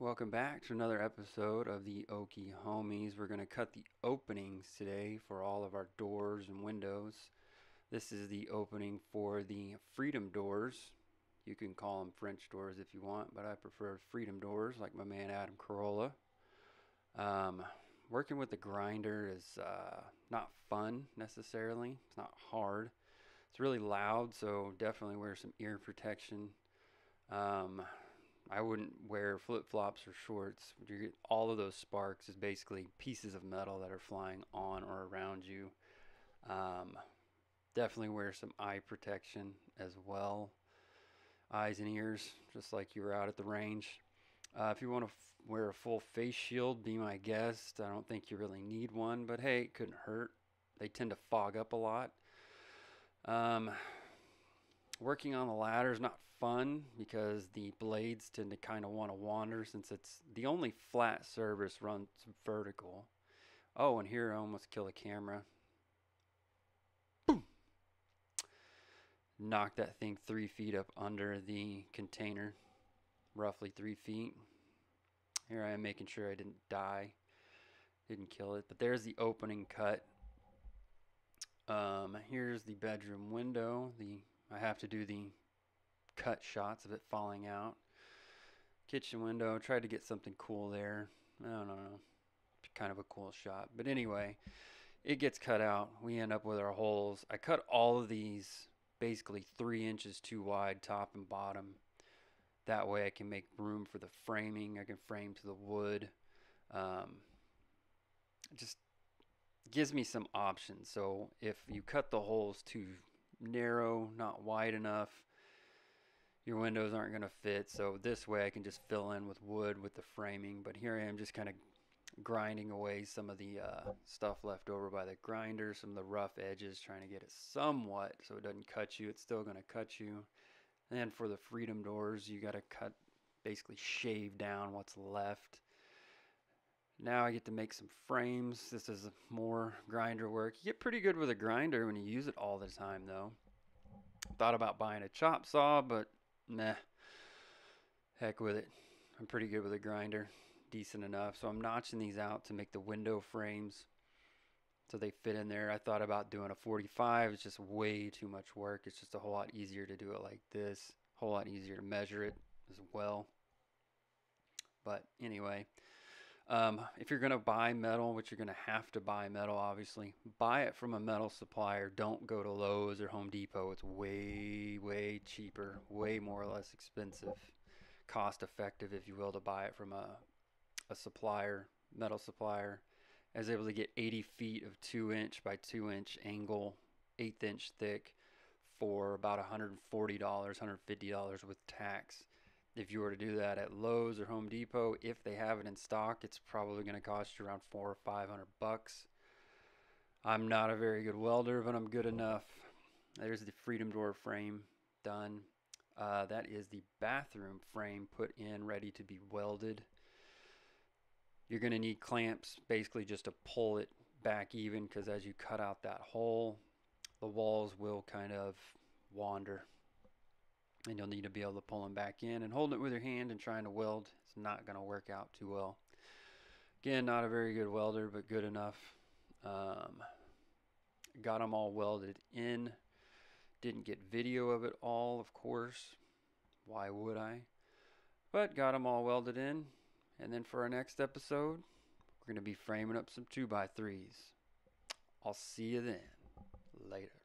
Welcome back to another episode of the Okie Homies. We're going to cut the openings today for all of our doors and windows. This is the opening for the Freedom doors. You can call them French doors if you want, but I prefer Freedom doors like my man Adam Carolla. Um, working with the grinder is uh, not fun necessarily. It's not hard. It's really loud, so definitely wear some ear protection. Um, I wouldn't wear flip flops or shorts. All of those sparks is basically pieces of metal that are flying on or around you. Um, definitely wear some eye protection as well, eyes and ears, just like you were out at the range. Uh, if you want to f- wear a full face shield, be my guest. I don't think you really need one, but hey, it couldn't hurt. They tend to fog up a lot. Um, working on the ladder is not fun because the blades tend to kind of want to wander since it's the only flat surface runs vertical. Oh, and here I almost kill a camera. Boom! Knocked that thing three feet up under the container, roughly three feet. Here I am making sure I didn't die, didn't kill it. But there's the opening cut. Um, here's the bedroom window, the I have to do the cut shots of it falling out. Kitchen window, tried to get something cool there. I don't know. Kind of a cool shot. But anyway, it gets cut out. We end up with our holes. I cut all of these basically three inches too wide, top and bottom. That way I can make room for the framing. I can frame to the wood. Um, just gives me some options. So if you cut the holes too narrow, not wide enough. Your windows aren't going to fit, so this way I can just fill in with wood with the framing. But here I am just kind of grinding away some of the uh, stuff left over by the grinder, some of the rough edges, trying to get it somewhat so it doesn't cut you. It's still going to cut you. And for the freedom doors, you got to cut, basically shave down what's left. Now I get to make some frames. This is more grinder work. You get pretty good with a grinder when you use it all the time, though. Thought about buying a chop saw, but meh. Heck with it. I'm pretty good with a grinder. Decent enough. So I'm notching these out to make the window frames so they fit in there. I thought about doing a 45. It's just way too much work. It's just a whole lot easier to do it like this. A whole lot easier to measure it as well. But anyway, um, if you're going to buy metal, which you're going to have to buy metal, obviously, buy it from a metal supplier. Don't go to Lowe's or Home Depot. It's way, way cheaper, way more or less expensive, cost effective, if you will, to buy it from a, a supplier, metal supplier. I was able to get 80 feet of 2 inch by 2 inch angle, eighth inch thick, for about $140, $150 with tax if you were to do that at Lowe's or Home Depot, if they have it in stock, it's probably going to cost you around four or five hundred bucks. I'm not a very good welder, but I'm good enough. There's the Freedom Door frame done. Uh, that is the bathroom frame put in, ready to be welded. You're going to need clamps basically just to pull it back even because as you cut out that hole, the walls will kind of wander and you'll need to be able to pull them back in and holding it with your hand and trying to weld. It's not going to work out too well. Again not a very good welder but good enough. Um, got them all welded in. Didn't get video of it all of course. Why would i? But got them all welded in. And then for our next episode we're going to be framing up some 2 by 3s i'll see you then. Later